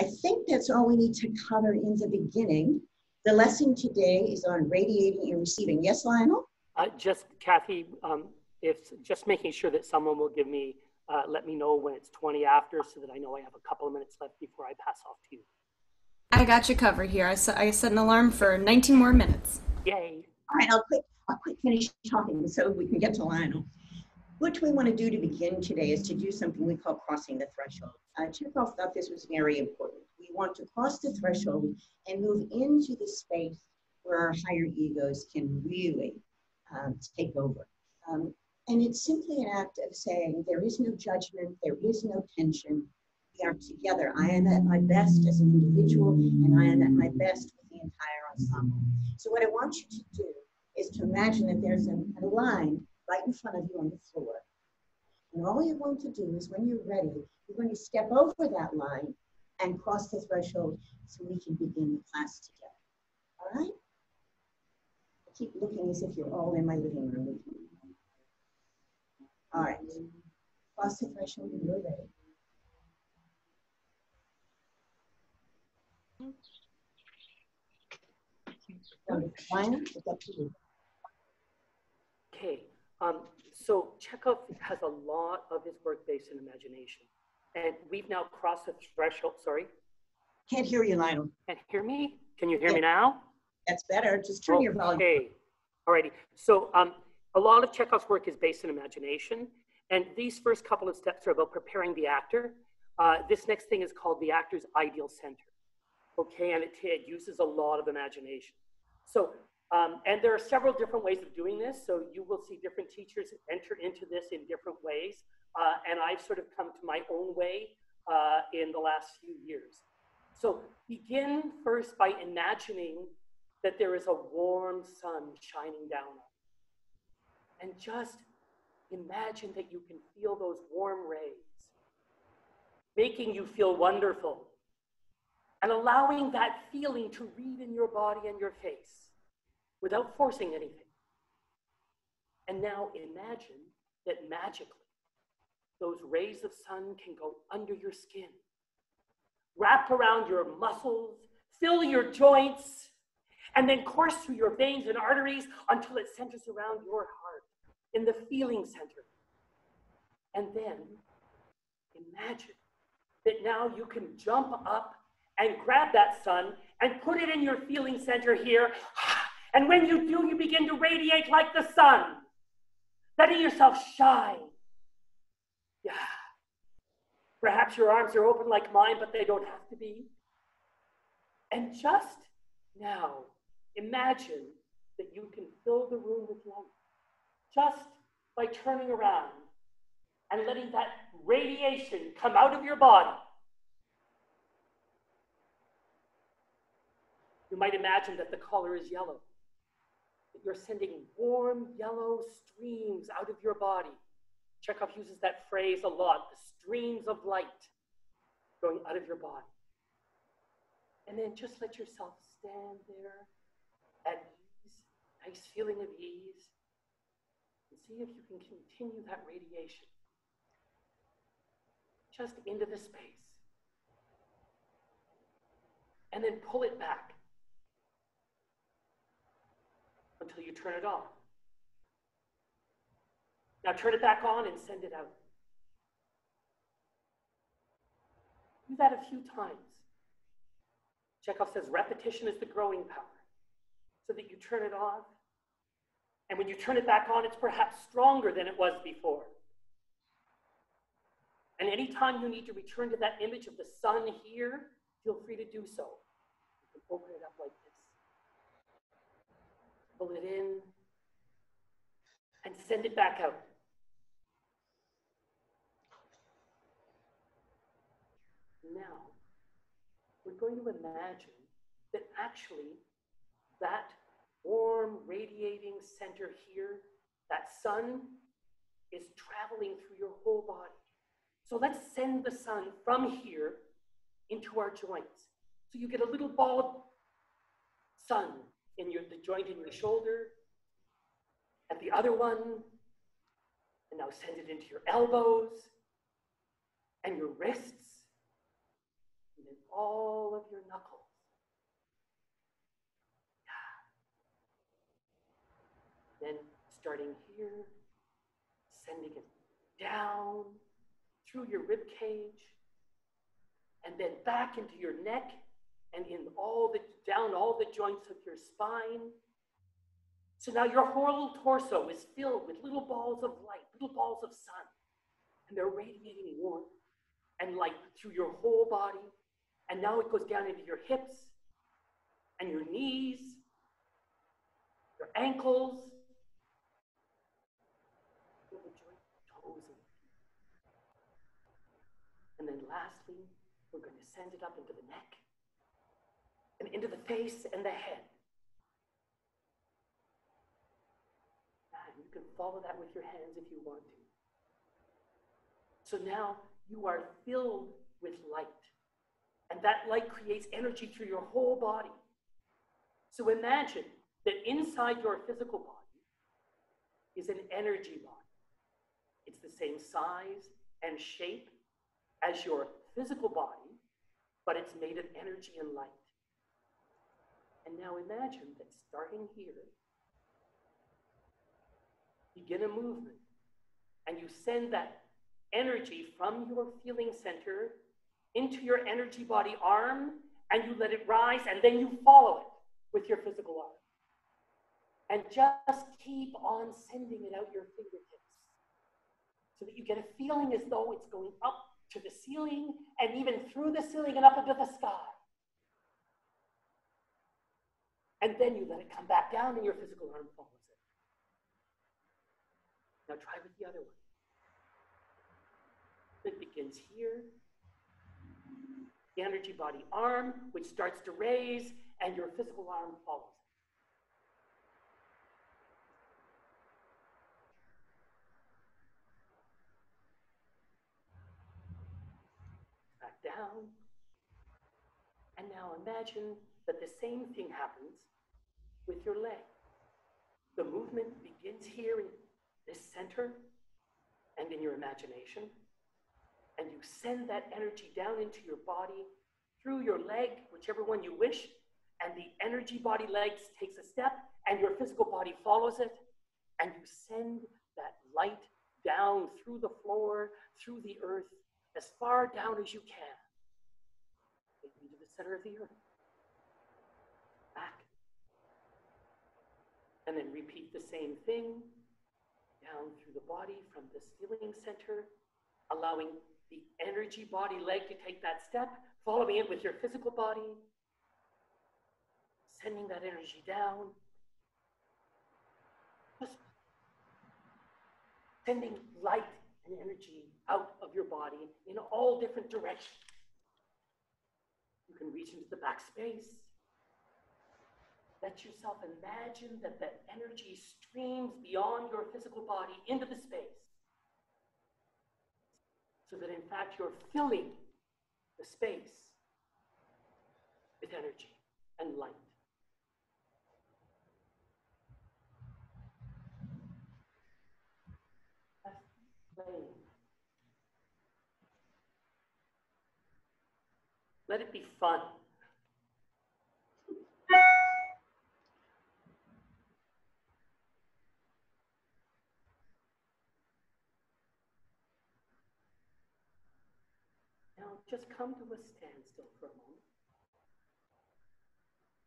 I think that's all we need to cover in the beginning. The lesson today is on radiating and receiving. Yes, Lionel? Uh, just Cathy, um, if just making sure that someone will give me, uh, let me know when it's 20 after so that I know I have a couple of minutes left before I pass off to you. I got you covered here. I set, I set an alarm for 19 more minutes. Yay. All right, I'll quick, I'll quick finish talking so we can get to Lionel. What we want to do to begin today is to do something we call crossing the threshold. Uh, Chekhov thought this was very important. We want to cross the threshold and move into the space where our higher egos can really um, take over. Um, and it's simply an act of saying there is no judgment, there is no tension. We are together. I am at my best as an individual, and I am at my best with the entire ensemble. So, what I want you to do is to imagine that there's a, a line right in front of you on the floor. And all you're going to do is when you're ready, you're going to step over that line and cross the threshold so we can begin the class together. All right? I keep looking as if you're all in my living room with me. All right. Cross the threshold when you're ready. Ryan, it's up to you. Okay. Um, so Chekhov has a lot of his work based in imagination. And we've now crossed the threshold. Sorry. Can't hear you, Lionel. Can't hear me? Can you hear me now? That's better. Just turn your volume. Okay. Alrighty. So um, a lot of Chekhov's work is based in imagination. And these first couple of steps are about preparing the actor. Uh, this next thing is called the actor's ideal center. Okay, and it, it uses a lot of imagination. So um, and there are several different ways of doing this. So you will see different teachers enter into this in different ways. Uh, and I've sort of come to my own way uh, in the last few years. So begin first by imagining that there is a warm sun shining down. And just imagine that you can feel those warm rays, making you feel wonderful, and allowing that feeling to read in your body and your face without forcing anything. And now imagine that magically those rays of sun can go under your skin, wrap around your muscles, fill your joints, and then course through your veins and arteries until it centers around your heart in the feeling center. And then imagine that now you can jump up and grab that sun and put it in your feeling center here and when you do, you begin to radiate like the sun, letting yourself shine. Yeah. Perhaps your arms are open like mine, but they don't have to be. And just now, imagine that you can fill the room with light just by turning around and letting that radiation come out of your body. You might imagine that the color is yellow you're sending warm yellow streams out of your body. Chekhov uses that phrase a lot the streams of light going out of your body. And then just let yourself stand there at ease, nice feeling of ease, and see if you can continue that radiation just into the space. And then pull it back until you turn it off. Now turn it back on and send it out. Do that a few times. Chekhov says repetition is the growing power. So that you turn it off. And when you turn it back on, it's perhaps stronger than it was before. And anytime you need to return to that image of the sun here, feel free to do so. You can open it up like this pull it in, and send it back out. Now, we're going to imagine that actually that warm radiating center here, that sun, is traveling through your whole body. So let's send the sun from here into our joints. So you get a little ball sun in your, the joint in your shoulder, and the other one, and now send it into your elbows and your wrists, and then all of your knuckles. Yeah. Then starting here, sending it down through your rib cage, and then back into your neck and in all the down all the joints of your spine. So now your whole torso is filled with little balls of light, little balls of sun, and they're radiating warmth and light through your whole body. And now it goes down into your hips and your knees, your ankles. And then lastly, we're going to send it up into the neck and into the face and the head. And you can follow that with your hands if you want to. So now you are filled with light. And that light creates energy through your whole body. So imagine that inside your physical body is an energy body. It's the same size and shape as your physical body, but it's made of energy and light. And now imagine that starting here, begin a movement, and you send that energy from your feeling center into your energy body arm, and you let it rise, and then you follow it with your physical arm. And just keep on sending it out your fingertips so that you get a feeling as though it's going up to the ceiling and even through the ceiling and up into the sky. And then you let it come back down and your physical arm follows it. Now try with the other one. It begins here. The energy body arm, which starts to raise, and your physical arm follows. It. Back down. And now imagine that the same thing happens with your leg. The movement begins here in this center and in your imagination and you send that energy down into your body through your leg, whichever one you wish, and the energy body legs takes a step, and your physical body follows it, and you send that light down through the floor, through the earth, as far down as you can, maybe to the center of the earth. Back. And then repeat the same thing down through the body from the feeling center, allowing the energy body leg to take that step, following it with your physical body, sending that energy down, just sending light and energy out of your body in all different directions. You can reach into the back space. Let yourself imagine that that energy streams beyond your physical body into the space so that in fact you're filling the space with energy and light. Let it be fun. Just come to a standstill for a moment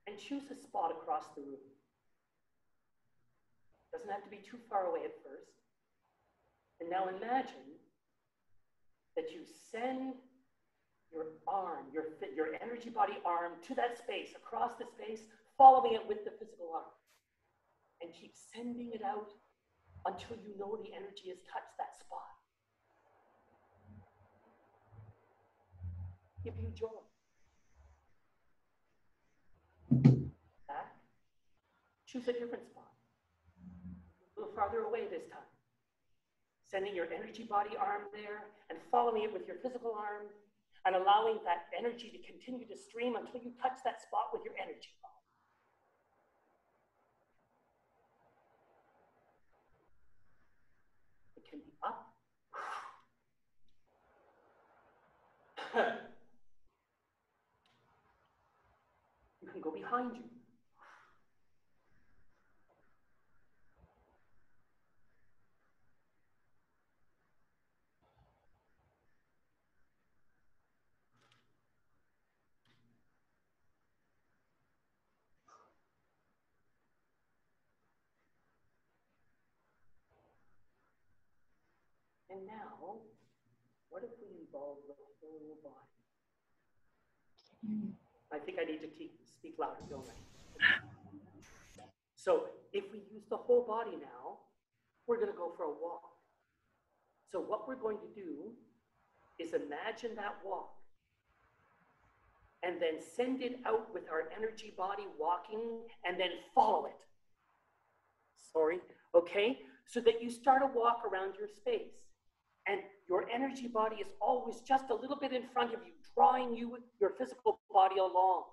and choose a spot across the room. Doesn't have to be too far away at first. And now imagine that you send your arm, your, your energy body arm to that space, across the space, following it with the physical arm. And keep sending it out until you know the energy has touched that spot. Give you joy. Back. Choose a different spot. A little farther away this time. Sending your energy body arm there and following it with your physical arm and allowing that energy to continue to stream until you touch that spot with your energy. It can be up go behind you. And now, what if we involve the whole body? Hmm. I think I need to speak louder, don't I? So if we use the whole body now, we're going to go for a walk. So what we're going to do is imagine that walk and then send it out with our energy body walking and then follow it. Sorry, okay? So that you start a walk around your space and your energy body is always just a little bit in front of you, drawing you, your physical body along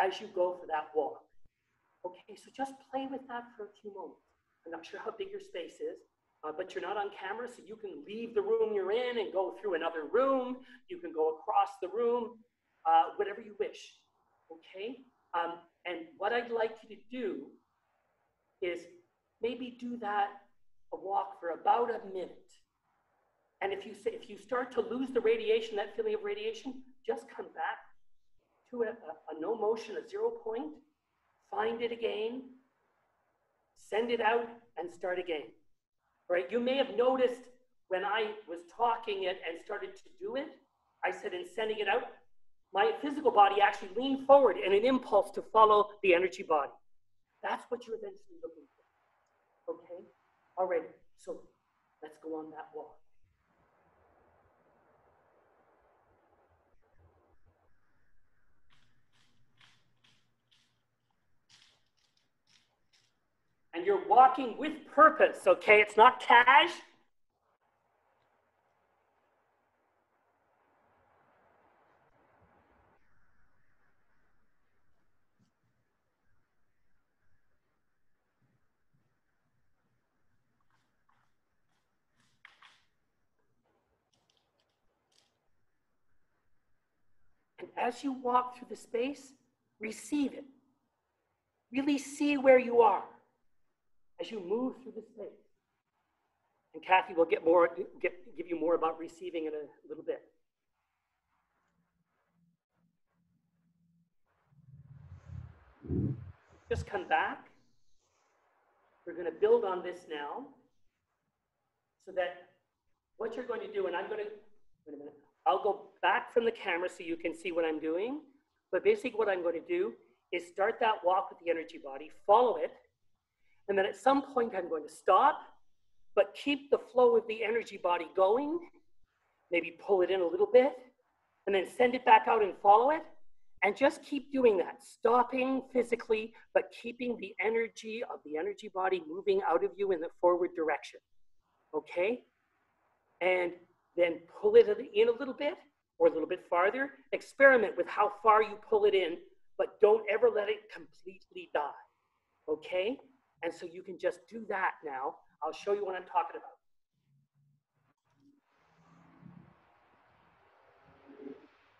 as you go for that walk. Okay, so just play with that for a few moments. I'm not sure how big your space is, uh, but you're not on camera, so you can leave the room you're in and go through another room. You can go across the room, uh, whatever you wish. Okay? Um, and what I'd like you to do is maybe do that a walk for about a minute. And if you say, if you start to lose the radiation, that feeling of radiation, just come back to a, a, a no motion, a zero point, find it again, send it out, and start again. Right? You may have noticed when I was talking it and started to do it, I said in sending it out, my physical body actually leaned forward in an impulse to follow the energy body. That's what you're eventually looking for. Okay? All right. So let's go on that walk. You're walking with purpose, okay? It's not cash. And as you walk through the space, receive it. Really see where you are as you move through the space. And Cathy will get more, get, give you more about receiving in a little bit. Just come back. We're going to build on this now so that what you're going to do, and I'm going to, wait a minute, I'll go back from the camera so you can see what I'm doing. But basically what I'm going to do is start that walk with the energy body, follow it, and then at some point, I'm going to stop, but keep the flow of the energy body going. Maybe pull it in a little bit, and then send it back out and follow it. And just keep doing that, stopping physically, but keeping the energy of the energy body moving out of you in the forward direction. Okay? And then pull it in a little bit or a little bit farther. Experiment with how far you pull it in, but don't ever let it completely die. Okay? And so you can just do that now. I'll show you what I'm talking about.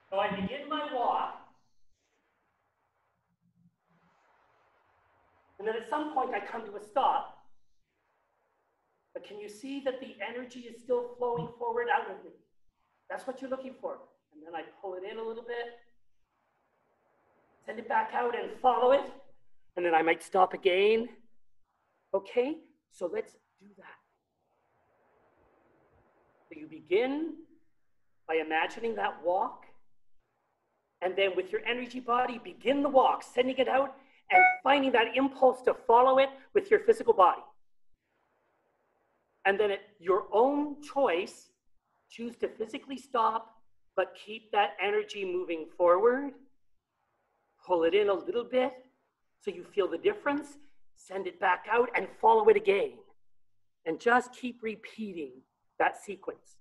So I begin my walk. And then at some point I come to a stop. But can you see that the energy is still flowing forward out of me? That's what you're looking for. And then I pull it in a little bit, send it back out and follow it. And then I might stop again Okay, so let's do that. So you begin by imagining that walk, and then with your energy body, begin the walk, sending it out and finding that impulse to follow it with your physical body. And then at your own choice, choose to physically stop, but keep that energy moving forward. Pull it in a little bit so you feel the difference send it back out, and follow it again. And just keep repeating that sequence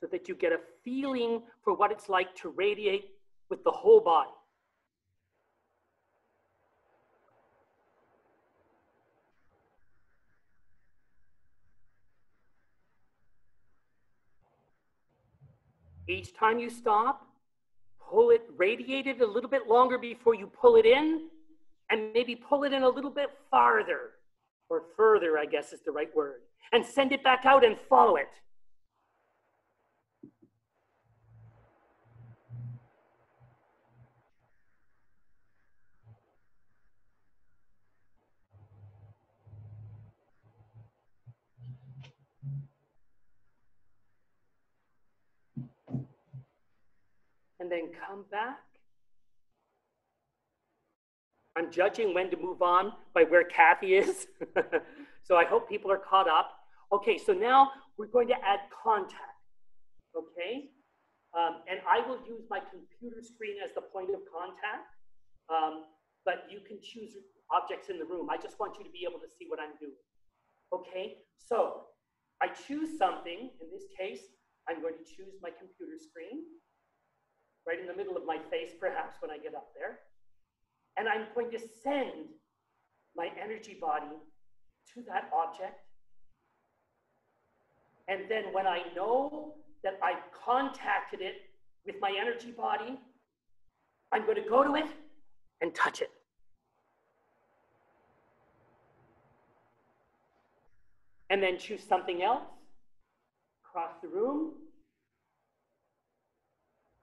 so that you get a feeling for what it's like to radiate with the whole body. Each time you stop, pull it, radiate it a little bit longer before you pull it in, and maybe pull it in a little bit farther, or further, I guess is the right word, and send it back out and follow it. and then come back. I'm judging when to move on by where Cathy is. so I hope people are caught up. Okay, so now we're going to add contact. Okay, um, and I will use my computer screen as the point of contact, um, but you can choose objects in the room. I just want you to be able to see what I'm doing. Okay, so I choose something. In this case, I'm going to choose my computer screen right in the middle of my face, perhaps, when I get up there. And I'm going to send my energy body to that object. And then when I know that I've contacted it with my energy body, I'm going to go to it and touch it. And then choose something else, cross the room,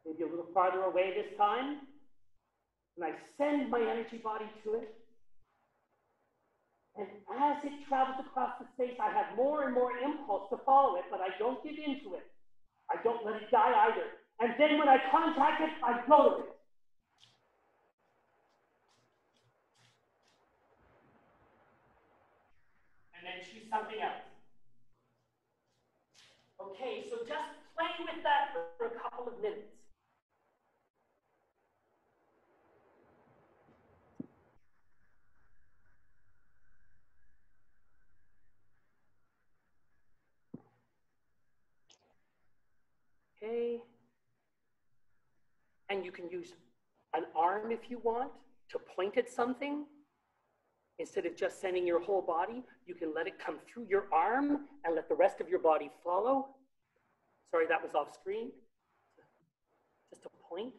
maybe a little farther away this time. And I send my energy body to it. And as it travels across the space, I have more and more impulse to follow it, but I don't give into it. I don't let it die either. And then when I contact it, I go to it. And then choose something else. Okay, so just play with that for a couple of minutes. Okay. And you can use an arm if you want to point at something. Instead of just sending your whole body, you can let it come through your arm and let the rest of your body follow. Sorry, that was off screen. Just a point.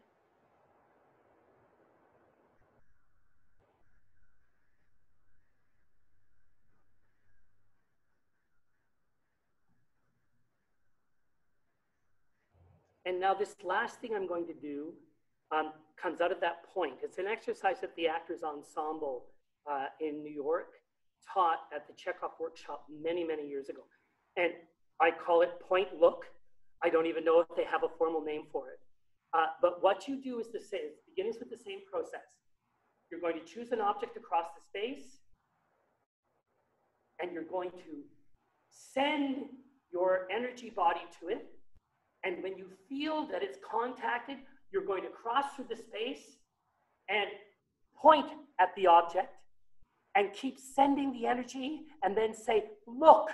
And now this last thing I'm going to do um, comes out of that point. It's an exercise that the Actors Ensemble uh, in New York taught at the Chekhov workshop many, many years ago. And I call it point look. I don't even know if they have a formal name for it. Uh, but what you do is the same, it begins with the same process. You're going to choose an object across the space, and you're going to send your energy body to it and when you feel that it's contacted, you're going to cross through the space and point at the object and keep sending the energy and then say, look.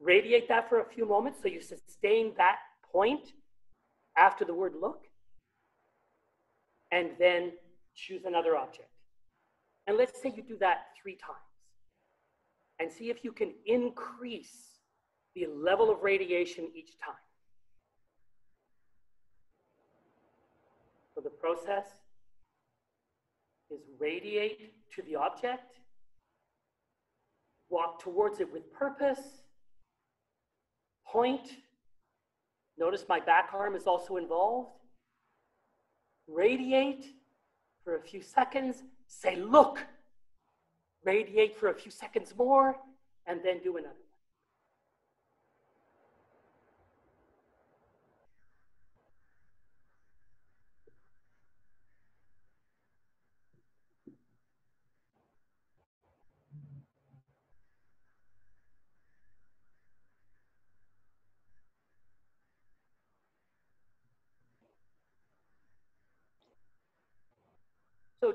Radiate that for a few moments so you sustain that point after the word look. And then choose another object. And let's say you do that three times and see if you can increase the level of radiation each time. So the process is radiate to the object, walk towards it with purpose, point. Notice my back arm is also involved. Radiate for a few seconds, say, look. Radiate for a few seconds more, and then do another.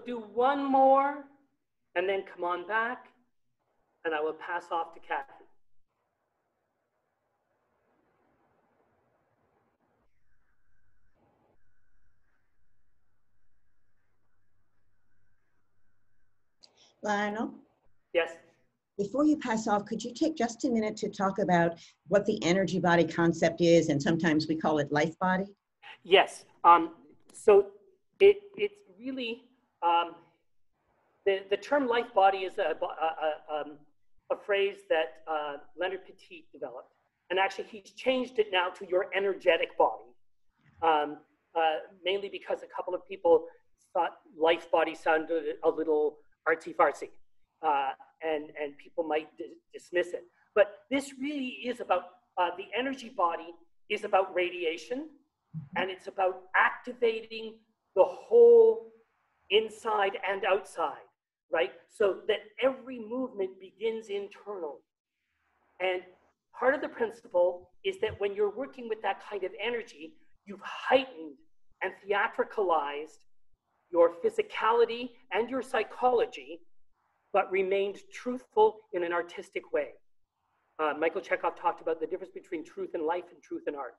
Do one more and then come on back and I will pass off to Cathy. Lionel, Yes. before you pass off, could you take just a minute to talk about what the energy body concept is? And sometimes we call it life body. Yes. Um, so it, it's really, um, the, the term life body is a, a, a, um, a phrase that uh, Lenard Petit developed. And actually, he's changed it now to your energetic body, um, uh, mainly because a couple of people thought life body sounded a little artsy fartsy, uh, and, and people might dismiss it. But this really is about uh, the energy body is about radiation, and it's about activating the whole inside and outside, right? So that every movement begins internally. And part of the principle is that when you're working with that kind of energy, you've heightened and theatricalized your physicality and your psychology, but remained truthful in an artistic way. Uh, Michael Chekhov talked about the difference between truth in life and truth in art,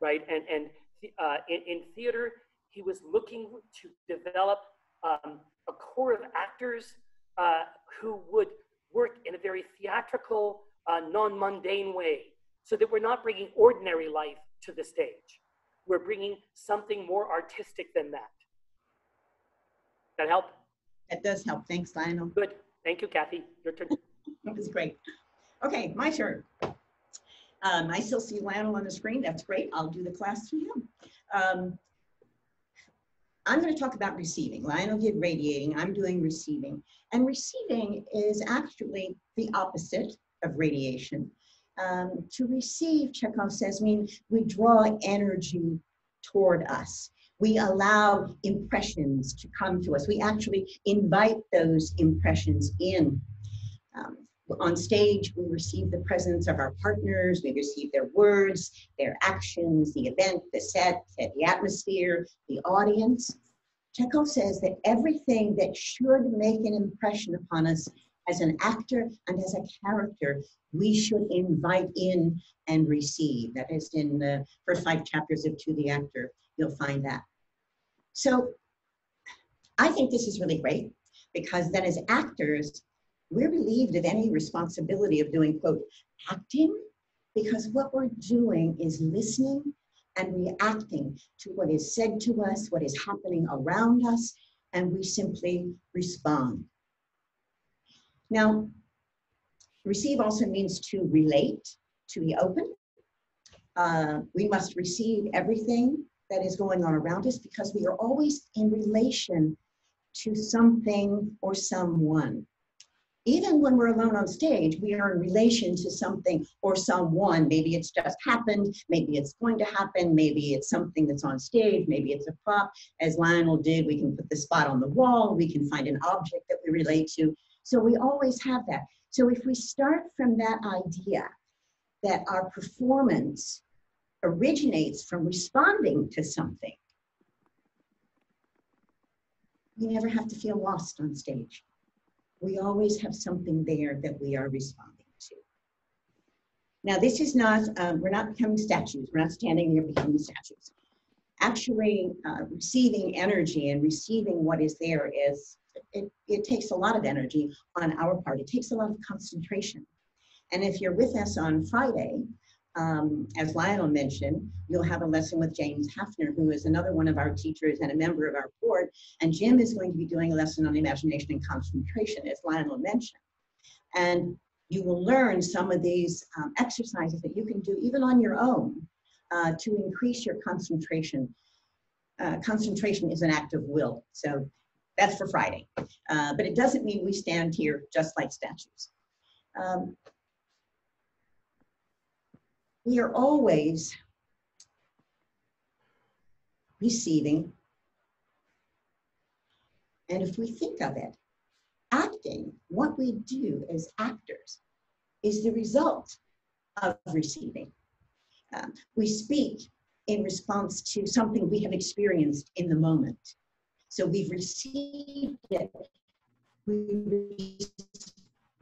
right? And, and uh, in, in, theater, he was looking to develop um, a core of actors uh, who would work in a very theatrical, uh, non mundane way, so that we're not bringing ordinary life to the stage. We're bringing something more artistic than that. That help? That does help. Thanks, Lionel. Good. Thank you, Cathy. Your turn. that was great. Okay, my turn. Um, I still see Lionel on the screen. That's great. I'll do the class through him. Um, I'm going to talk about receiving. Lionel did radiating. I'm doing receiving. And receiving is actually the opposite of radiation. Um, to receive, Chekhov says, means we draw energy toward us. We allow impressions to come to us. We actually invite those impressions in. Um, on stage, we receive the presence of our partners, we receive their words, their actions, the event, the set, the atmosphere, the audience. Chekhov says that everything that should make an impression upon us as an actor and as a character, we should invite in and receive. That is in the first five chapters of To the Actor, you'll find that. So I think this is really great because then as actors, we're relieved of any responsibility of doing, quote, acting, because what we're doing is listening and reacting to what is said to us, what is happening around us, and we simply respond. Now, receive also means to relate, to be open. Uh, we must receive everything that is going on around us because we are always in relation to something or someone even when we're alone on stage, we are in relation to something or someone. Maybe it's just happened, maybe it's going to happen, maybe it's something that's on stage, maybe it's a prop. As Lionel did, we can put the spot on the wall, we can find an object that we relate to. So we always have that. So if we start from that idea that our performance originates from responding to something, we never have to feel lost on stage we always have something there that we are responding to. Now, this is not, um, we're not becoming statues. We're not standing there becoming statues. Actually, uh, receiving energy and receiving what is there is, it, it takes a lot of energy on our part. It takes a lot of concentration. And if you're with us on Friday, um, as Lionel mentioned, you'll have a lesson with James Hafner, who is another one of our teachers and a member of our board. And Jim is going to be doing a lesson on imagination and concentration, as Lionel mentioned. And you will learn some of these um, exercises that you can do even on your own uh, to increase your concentration. Uh, concentration is an act of will. So that's for Friday. Uh, but it doesn't mean we stand here just like statues. Um, we are always receiving. And if we think of it, acting, what we do as actors, is the result of receiving. Um, we speak in response to something we have experienced in the moment. So we've received it. We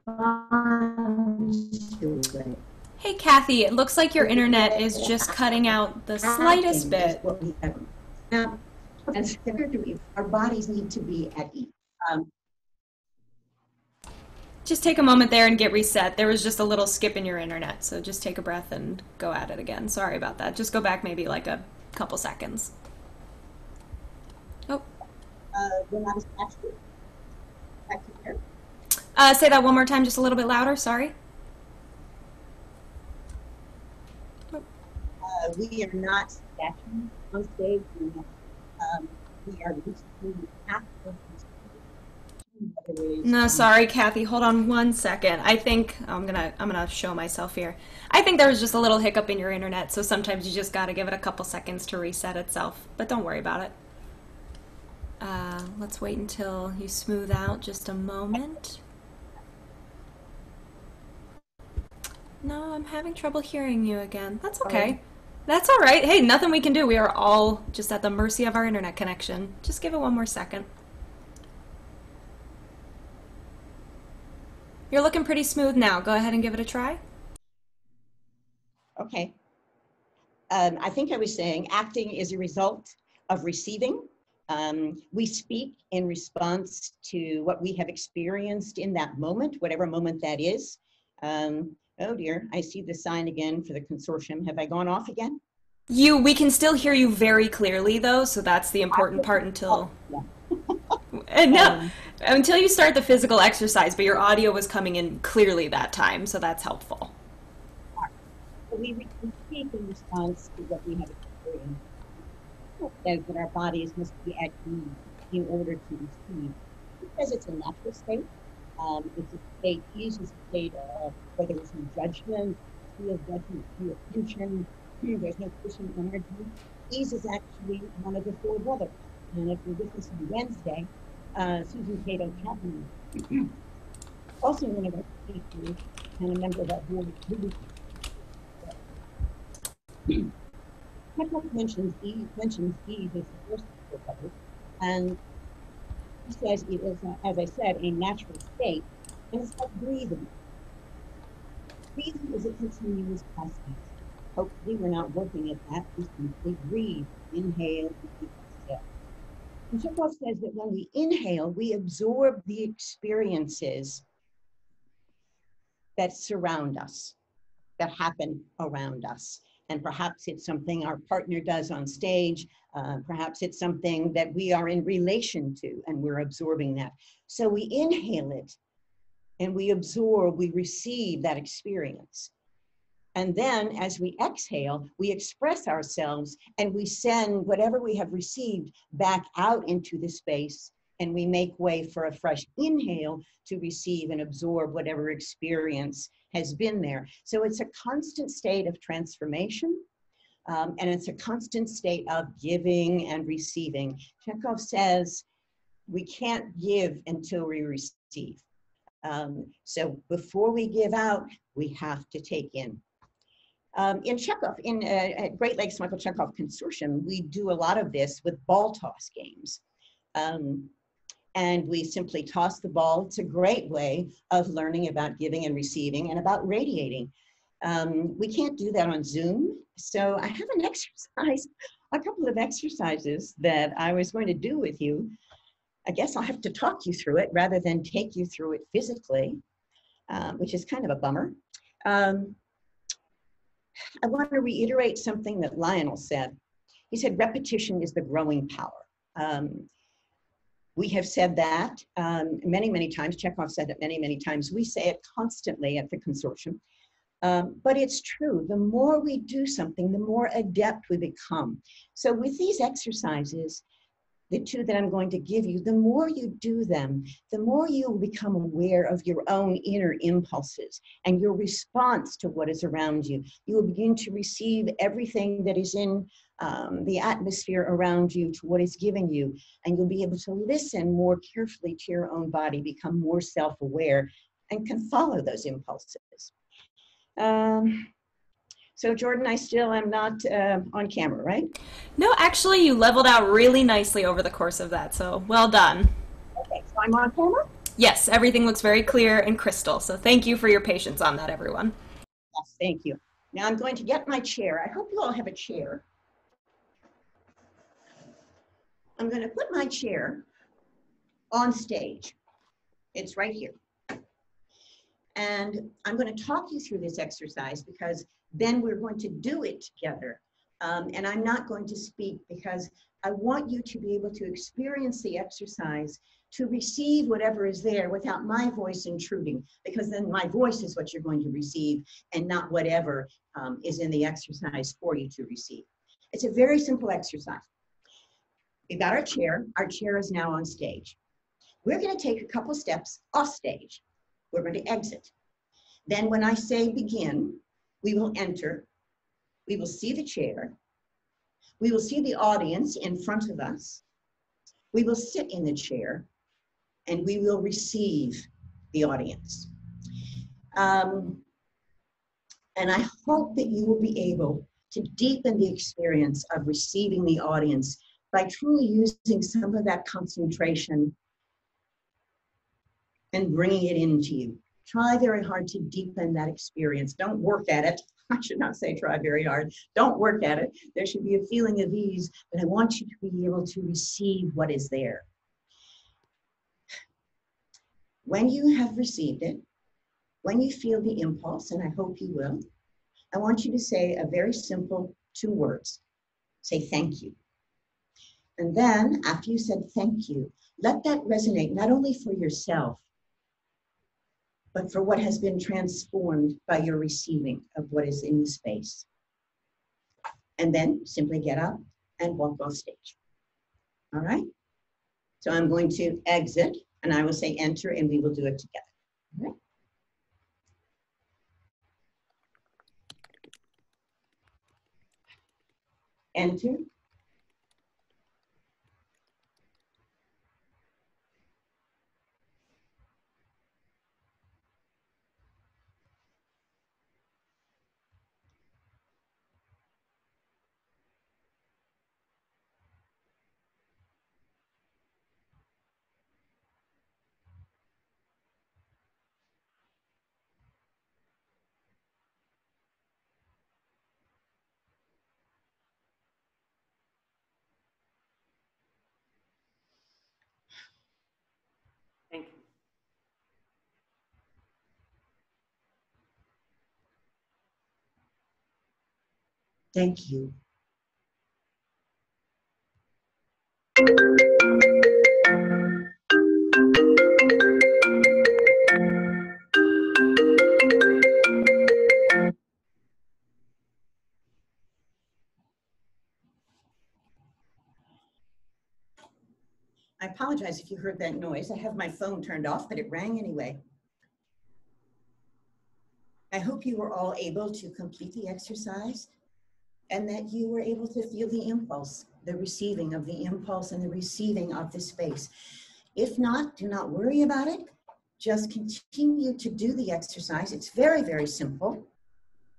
respond to it. Hey, Cathy, it looks like your internet is just cutting out the slightest bit. Now, as our bodies need to be at ease. Um, just take a moment there and get reset. There was just a little skip in your internet, so just take a breath and go at it again. Sorry about that. Just go back maybe like a couple seconds. Oh, Uh, we're not a. Back to there. uh, say that one more time, just a little bit louder. Sorry. Uh, we are not statues on stage. We, um, we are basically actors. whether it is, No, sorry, Cathy. Hold on one second. I think I'm gonna I'm gonna show myself here. I think there was just a little hiccup in your internet, so sometimes you just gotta give it a couple seconds to reset itself. But don't worry about it. Uh, let's wait until you smooth out just a moment. No, I'm having trouble hearing you again. That's okay. That's all right. Hey, nothing we can do. We are all just at the mercy of our internet connection. Just give it one more second. You're looking pretty smooth now. Go ahead and give it a try. Okay. Um, I think I was saying acting is a result of receiving. Um, we speak in response to what we have experienced in that moment, whatever moment that is. Um, oh dear, I see the sign again for the consortium. Have I gone off again? You, we can still hear you very clearly though, so that's the important part until. Yeah. Uh, no, Um, until you start the physical exercise, but your audio was coming in clearly that time, so that's helpful. We, we speak in response to what we have experienced. It says that our bodies must be at ease in order to receive. Because it's a natural state. Um, it's a state, is a state of whether there is no judgment, free of judgment, free of tension, there's no pushing energy. Ease is actually one of the four brothers. And if you're with us on Wednesday, uh, Susan Cato Chapman, also one of our teachers and a member of our board, really Petrarch mentions Eve, mentions Eve as the first of the brothers, and he says it is, uh, as I said, a natural state, and it's like breathing. Breathing is a continuous process. Hopefully, we're not working at that. We simply breathe, inhale, and exhale. And Chekhov says that when we inhale, we absorb the experiences that surround us, that happen around us and perhaps it's something our partner does on stage. Uh, perhaps it's something that we are in relation to and we're absorbing that. So we inhale it and we absorb, we receive that experience. And then as we exhale, we express ourselves and we send whatever we have received back out into the space and we make way for a fresh inhale to receive and absorb whatever experience has been there. So it's a constant state of transformation. um, and it's a constant state of giving and receiving. Chekhov says we can't give until we receive. Um, so before we give out, we have to take in. Um, in Chekhov, in uh, at Great Lakes Michael Chekhov Consortium, we do a lot of this with ball toss games. Um, and we simply toss the ball. It's a great way of learning about giving and receiving and about radiating. Um, we can't do that on Zoom, so I have an exercise, a couple of exercises that I was going to do with you. I guess I'll have to talk you through it rather than take you through it physically, uh, which is kind of a bummer. Um, I want to reiterate something that Lionel said. He said, repetition is the growing power. Um, we have said that um, many, many times. Chekhov said it many, many times. We say it constantly at the consortium. Um, but it's true. The more we do something, the more adept we become. So with these exercises, the two that I'm going to give you, the more you do them, the more you will become aware of your own inner impulses and your response to what is around you. You will begin to receive everything that is in um, the atmosphere around you to what is given you, and you'll be able to listen more carefully to your own body, become more self aware, and can follow those impulses. Um, so, Jordan, I still am not uh, on camera, right? No, actually, you leveled out really nicely over the course of that, so well done. Okay, so I'm on camera? Yes, everything looks very clear and crystal, so thank you for your patience on that, everyone. Yes, thank you. Now I'm going to get my chair. I hope you all have a chair. I'm going to put my chair on stage. It's right here. And I'm going to talk you through this exercise because then we're going to do it together. Um, and I'm not going to speak because I want you to be able to experience the exercise to receive whatever is there without my voice intruding, because then my voice is what you're going to receive and not whatever um, is in the exercise for you to receive. It's a very simple exercise. We've got our chair. Our chair is now on stage. We're going to take a couple steps off stage. We're going to exit. Then when I say begin, we will enter. We will see the chair. We will see the audience in front of us. We will sit in the chair and we will receive the audience. Um, and I hope that you will be able to deepen the experience of receiving the audience by truly using some of that concentration and bringing it into you. Try very hard to deepen that experience. Don't work at it. I should not say try very hard. Don't work at it. There should be a feeling of ease, but I want you to be able to receive what is there. When you have received it, when you feel the impulse, and I hope you will, I want you to say a very simple two words. Say thank you. And then after you said thank you, let that resonate not only for yourself, but for what has been transformed by your receiving of what is in the space. And then simply get up and walk off stage. All right? So I'm going to exit and I will say enter and we will do it together. All right? Enter. Thank you. I apologize if you heard that noise. I have my phone turned off, but it rang anyway. I hope you were all able to complete the exercise and that you were able to feel the impulse, the receiving of the impulse and the receiving of the space. If not, do not worry about it. Just continue to do the exercise. It's very, very simple.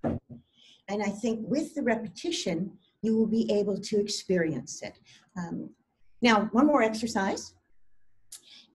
And I think with the repetition, you will be able to experience it. Um, now, one more exercise.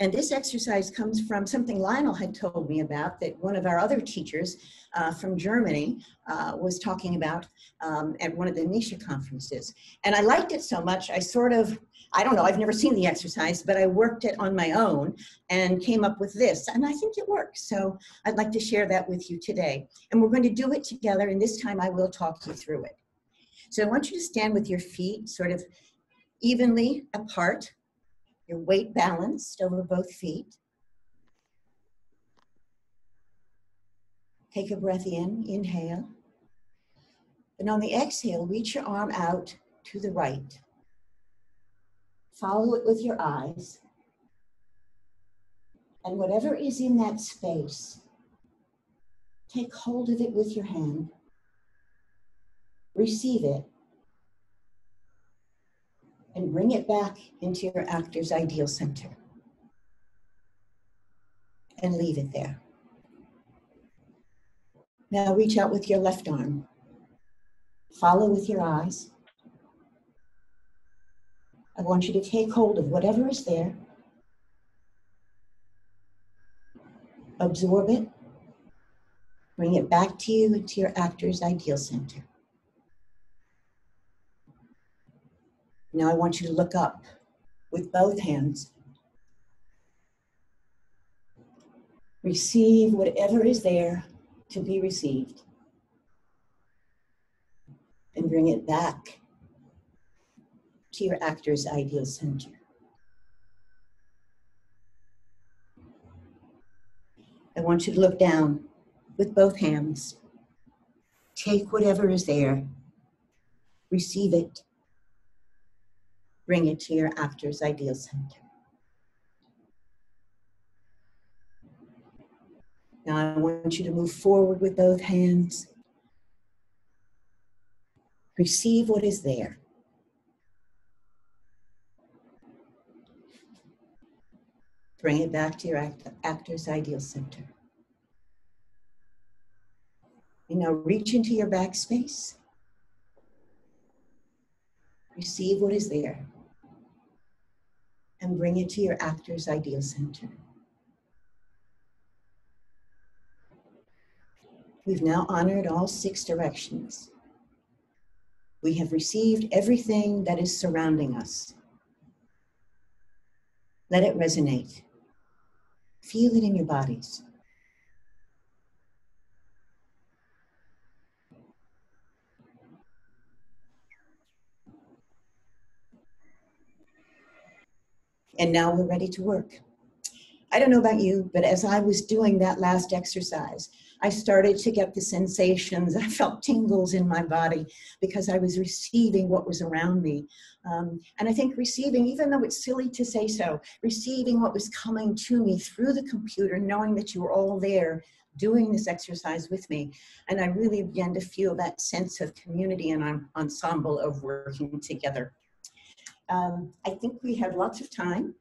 And this exercise comes from something Lionel had told me about that one of our other teachers uh, from Germany uh, was talking about um, at one of the MICHA conferences. And I liked it so much, I sort of, I don't know, I've never seen the exercise, but I worked it on my own and came up with this. And I think it works. So I'd like to share that with you today. And we're going to do it together. And this time I will talk you through it. So I want you to stand with your feet sort of evenly apart, your weight balanced over both feet. Take a breath in, inhale. And on the exhale, reach your arm out to the right. Follow it with your eyes. And whatever is in that space, take hold of it with your hand. Receive it and bring it back into your actor's ideal center. And leave it there. Now reach out with your left arm. Follow with your eyes. I want you to take hold of whatever is there. Absorb it. Bring it back to you into your actor's ideal center. Now I want you to look up with both hands. Receive whatever is there to be received. and bring it back to your actor's ideal center. I want you to look down with both hands. Take whatever is there, receive it, bring it to your actor's ideal center. Now I want you to move forward with both hands. Receive what is there. Bring it back to your act- actor's ideal center. And now reach into your backspace. Receive what is there. And bring it to your actor's ideal center. We've now honored all six directions. We have received everything that is surrounding us. Let it resonate. Feel it in your bodies. And now we're ready to work. I don't know about you, but as I was doing that last exercise, I started to get the sensations. I felt tingles in my body because I was receiving what was around me. Um, and I think receiving, even though it's silly to say so, receiving what was coming to me through the computer, knowing that you were all there doing this exercise with me. And I really began to feel that sense of community and ensemble of working together. Um, I think we have lots of time.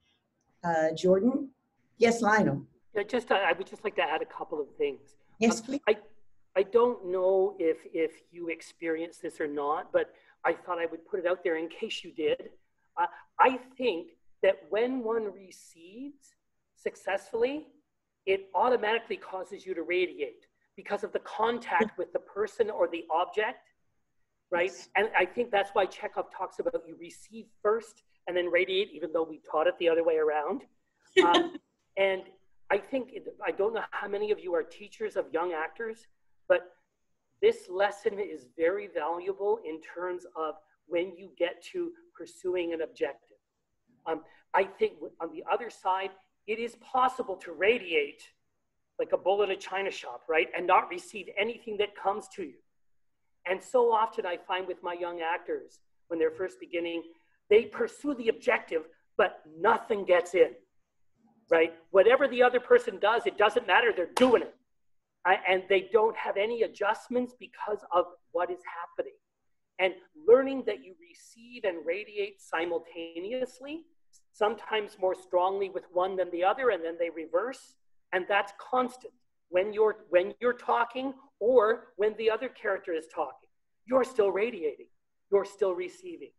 Uh, Jordan? Yes, Lionel. Yeah, just I would just like to add a couple of things. Yes, Um, please. I, I don't know if, if you experienced this or not, but I thought I would put it out there in case you did. Uh, I think that when one receives successfully, it automatically causes you to radiate because of the contact with the person or the object, right? Yes. And I think that's why Chekhov talks about you receive first and then radiate, even though we taught it the other way around. Um, and I think, it- I don't know how many of you are teachers of young actors, but this lesson is very valuable in terms of when you get to pursuing an objective. Um, I think on the other side, it is possible to radiate like a bull in a china shop, right? And not receive anything that comes to you. And so often I find with my young actors, when they're first beginning, they pursue the objective, but nothing gets in right? Whatever the other person does, it doesn't matter. They're doing it. And they don't have any adjustments because of what is happening. And learning that you receive and radiate simultaneously, sometimes more strongly with one than the other, and then they reverse. And that's constant when you're when you're talking or when the other character is talking. You're still radiating. You're still receiving.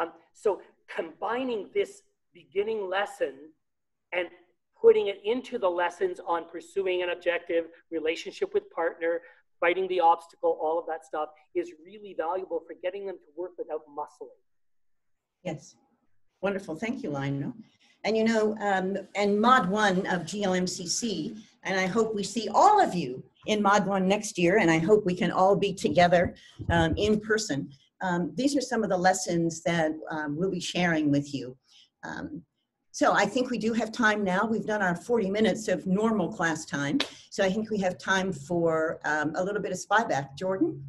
Um, so combining this beginning lesson and putting it into the lessons on pursuing an objective, relationship with partner, fighting the obstacle, all of that stuff is really valuable for getting them to work without muscling. Yes. Wonderful. Thank you, Lionel. And you know, um, and Mod 1 of GLMCC, and I hope we see all of you in Mod 1 next year, and I hope we can all be together um, in person. Um, these are some of the lessons that um, we'll be sharing with you. Um, so I think we do have time now. We've done our 40 minutes of normal class time. So I think we have time for um, a little bit of spy back. Jordan?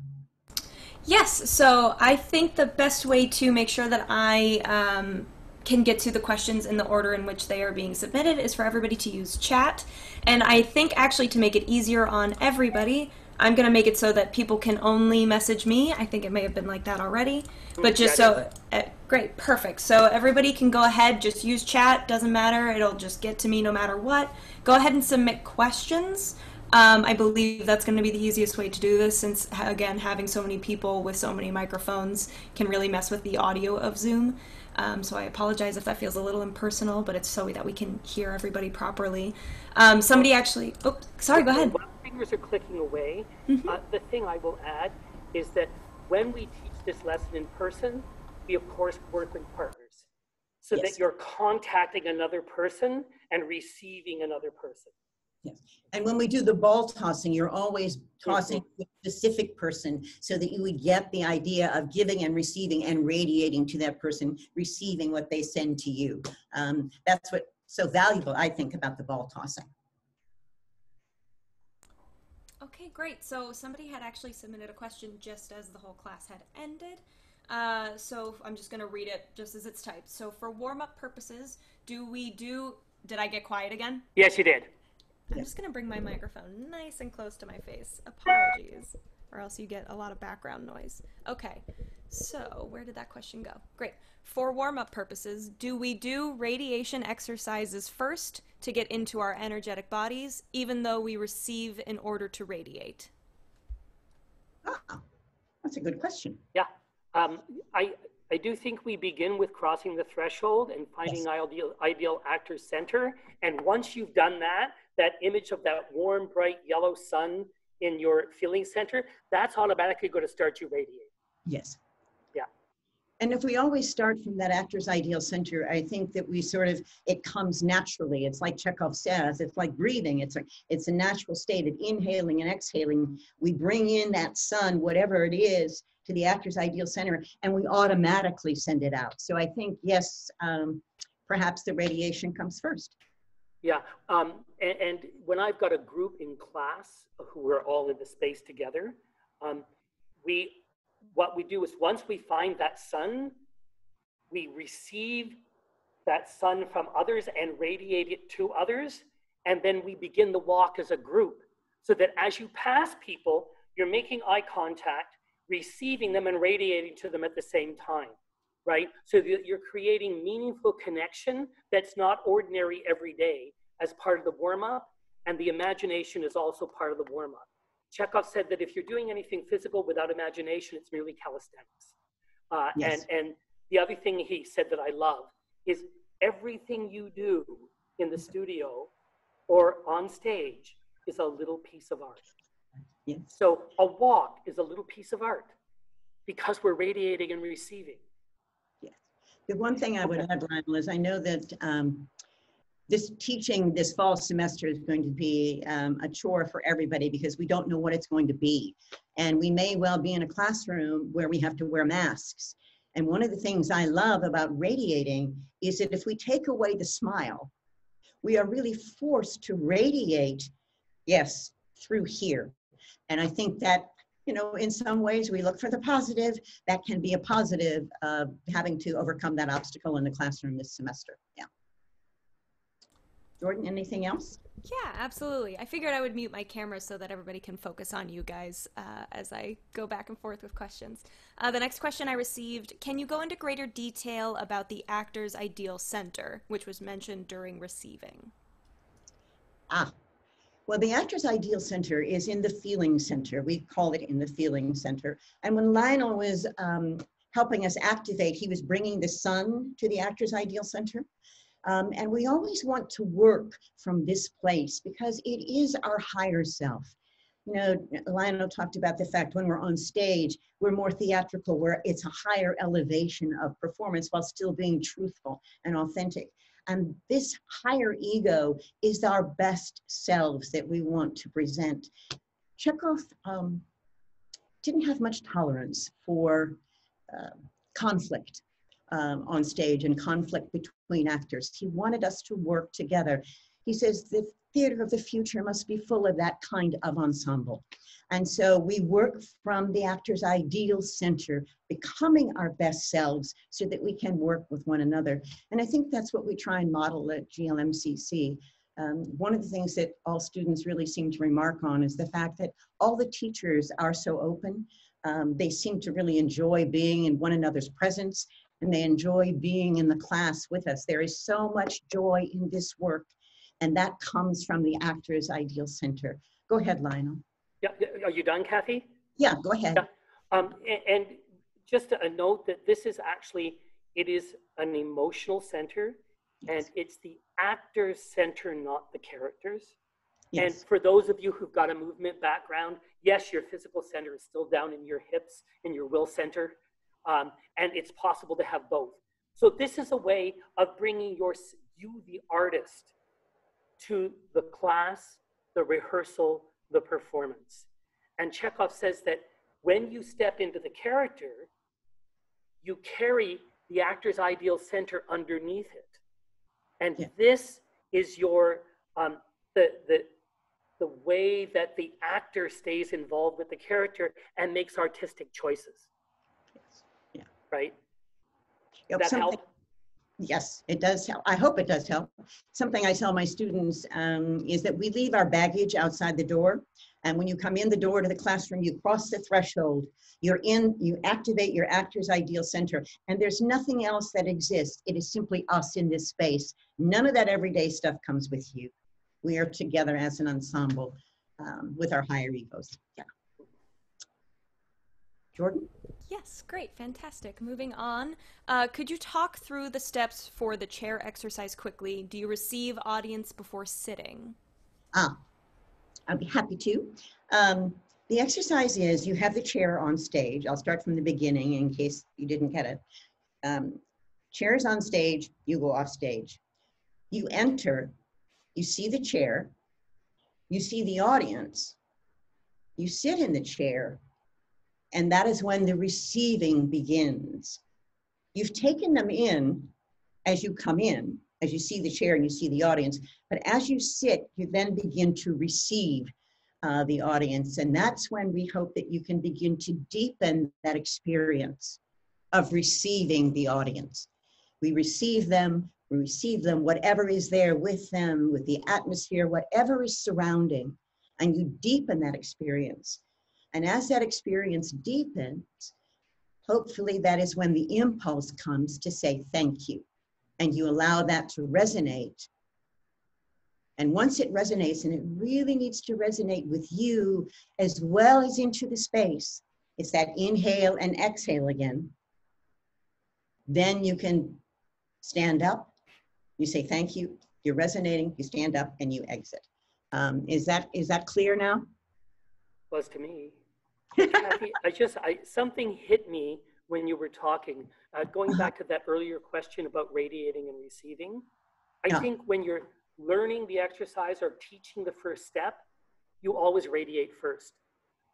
Yes, so I think the best way to make sure that I um, can get to the questions in the order in which they are being submitted is for everybody to use chat. And I think actually to make it easier on everybody, I'm going to make it so that people can only message me. I think it may have been like that already. But just so, uh, great, perfect. So everybody can go ahead, just use chat, doesn't matter. It'll just get to me no matter what. Go ahead and submit questions. Um, I believe that's going to be the easiest way to do this since, again, having so many people with so many microphones can really mess with the audio of Zoom. Um, so I apologize if that feels a little impersonal, but it's so that we can hear everybody properly. Um, somebody actually, oh, sorry, go ahead. While fingers are clicking away, Mhm. uh, the thing I will add is that when we teach this lesson in person, we of course work with partners so Yes. that you're contacting another person and receiving another person. Yes. And when we do the ball tossing, you're always tossing Mm-hmm. to a specific person so that you would get the idea of giving and receiving and radiating to that person, receiving what they send to you. Um, that's what's so valuable, I think, about the ball tossing. Okay, great. So somebody had actually submitted a question just as the whole class had ended. Uh, so I'm just going to read it just as it's typed. So for warm up purposes, do we do. Did I get quiet again? Yes, you did. I'm just going to bring my microphone nice and close to my face. Apologies. Or else you get a lot of background noise. Okay, so where did that question go? Great. For warm up purposes, do we do radiation exercises first to get into our energetic bodies, even though we receive in order to radiate? Ah, that's a good question. Yeah. Um, I, I do think we begin with crossing the threshold and finding Yes. ideal, ideal actor center. And once you've done that, that image of that warm, bright yellow sun in your feeling center, that's automatically going to start you radiating. Yes. Yeah. And if we always start from that actor's ideal center, I think that we sort of, it comes naturally. It's like Chekhov says, it's like breathing. It's a, it's a natural state of inhaling and exhaling. We bring in that sun, whatever it is, to the actor's ideal center, and we automatically send it out. So I think, yes, um, perhaps the radiation comes first. Yeah, um, and, and when I've got a group in class who are all in the space together, um, we what we do is once we find that sun, we receive that sun from others and radiate it to others, and then we begin the walk as a group, so that as you pass people, you're making eye contact, receiving them and radiating to them at the same time right? So that you're creating meaningful connection that's not ordinary every day as part of the warm up, and the imagination is also part of the warm up. Chekhov said that if you're doing anything physical without imagination, it's merely calisthenics. Uh, Yes. and, and the other thing he said that I love is everything you do in the studio or on stage is a little piece of art. Yes. So a walk is a little piece of art because we're radiating and receiving. Yes. The one thing I would add, Lionel, is I know that um, this teaching this fall semester is going to be um, a chore for everybody because we don't know what it's going to be. And we may well be in a classroom where we have to wear masks. And one of the things I love about radiating is that if we take away the smile, we are really forced to radiate, yes, through here. And I think that you know, in some ways we look for the positive. That can be a positive of having to overcome that obstacle in the classroom this semester. Yeah. Jordan, anything else? Yeah, absolutely. I figured I would mute my camera so that everybody can focus on you guys uh, as I go back and forth with questions. Uh, the next question I received Can you go into greater detail about the actor's ideal center, which was mentioned during receiving? Ah, well, the actor's ideal center is in the feeling center. We call it in the feeling center. And when Lionel was um, helping us activate, he was bringing the sun to the actor's ideal center. Um, and we always want to work from this place because it is our higher self. You know, Lionel talked about the fact when we're on stage, we're more theatrical, where it's a higher elevation of performance while still being truthful and authentic. And this higher ego is our best selves that we want to present. Chekhov um, didn't have much tolerance for uh, conflict um, on stage and conflict between actors. He wanted us to work together. He says the theater of the future must be full of that kind of ensemble. And so we work from the actor's ideal center, becoming our best selves so that we can work with one another. And I think that's what we try and model at GLMCC. Um, one of the things that all students really seem to remark on is the fact that all the teachers are so open. Um, they seem to really enjoy being in one another's presence and they enjoy being in the class with us. There is so much joy in this work, and that comes from the Actors Ideal Center. Go ahead, Lionel. Yeah, are you done, Cathy? Yeah, go ahead. Yeah. Um, a- and, just a note that this is actually, it is an emotional center and it's the actor's center, not the characters. Yes. And for those of you who've got a movement background, yes, your physical center is still down in your hips, in your will center, um, and it's possible to have both. So this is a way of bringing your, you, the artist, to the class the rehearsal, the performance. And Chekhov says that when you step into the character, you carry the actor's ideal center underneath it. And Yeah. this is your, um, the, the, the way that the actor stays involved with the character and makes artistic choices, Yes. Yeah. right? Yep, That help? Yes, it does help. I hope it does help. Something I tell my students um, is that we leave our baggage outside the door. And when you come in the door to the classroom, you cross the threshold. You're in, you activate your actor's ideal center. And there's nothing else that exists. It is simply us in this space. None of that everyday stuff comes with you. We are together as an ensemble um, with our higher egos. Yeah. Jordan? Yes, great, fantastic. Moving on, uh, could you talk through the steps for the chair exercise quickly? Do you receive audience before sitting? Ah, I'd be happy to. Um, the exercise is you have the chair on stage. I'll start from the beginning in case you didn't get it. Um, chair is on stage, you go off stage. You enter, you see the chair, you see the audience, you sit in the chair, and that is when the receiving begins. You've taken them in as you come in, as you see the chair and you see the audience, but as you sit, you then begin to receive uh, the audience. And that's when we hope that you can begin to deepen that experience of receiving the audience. We receive them, we receive them, whatever is there with them, with the atmosphere, whatever is surrounding, and you deepen that experience. And as that experience deepens, hopefully that is when the impulse comes to say thank you. And you allow that to resonate and once it resonates, and it really needs to resonate with you as well as into the space, it's that inhale and exhale again. Then you can stand up, you say thank you, you're resonating, you stand up and you exit. Um, is that is that clear now? was to me. I just, I, something hit me when you were talking, uh, going back to that earlier question about radiating and receiving. I Yeah. think when you're learning the exercise or teaching the first step, you always radiate first.